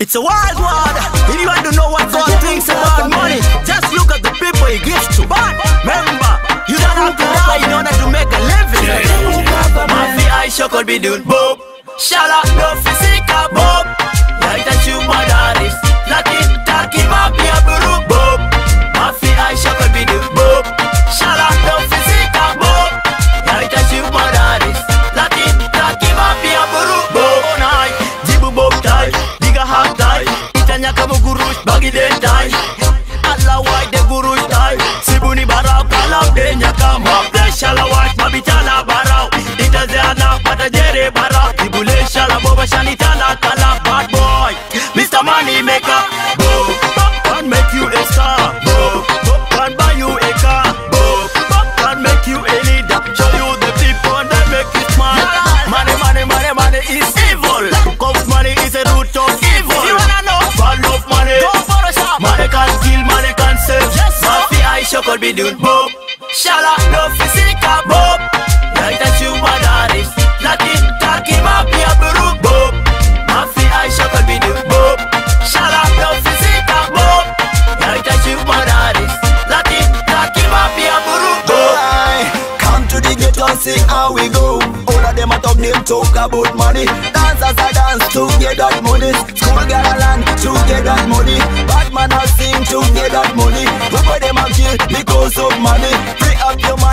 It's a wild world. Anyone don't know what God thinks about money? Just look at the people he gives to. But remember, you don't have to die in order to make a living. Mafi Aisha could be doing bob. Shala no physical bob. Yaita chuma daris. Lakin taki mapi aburu Be doing bob. Shala no physical bob. Like that you madaris. Latin taki mapi aburu bob. Mafi Aisha could be doing bob. Shala no physical bob. Like that you madaris. Latin taki mapi aburu bob. Aye, Come to the ghetto and see how we go. All of them a talk, them talk about money. Dancers a dance to get that money. School get a land to get that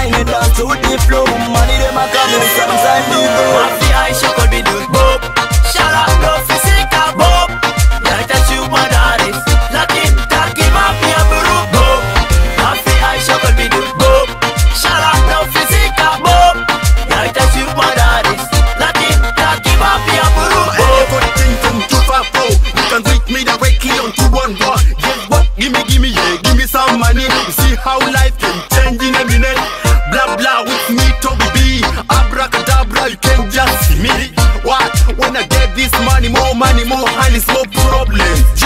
up mind and dance to the flow. Money them a come in San Diego. Mafi Aisha could be doing bob. Shala no Blah with me, Toby B. Abracadabra, you can just see me. What? When I get this money, more money, more honey, more problems.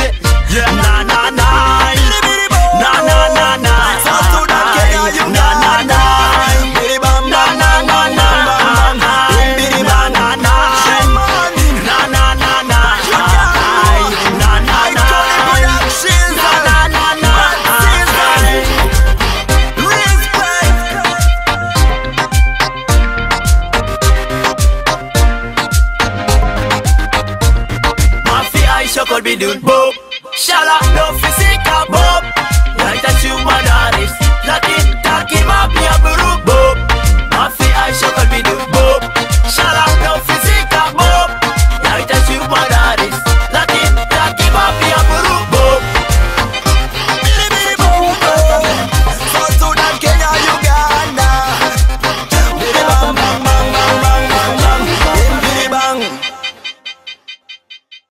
shock could be doing. Shala, no physical boom. Like that you.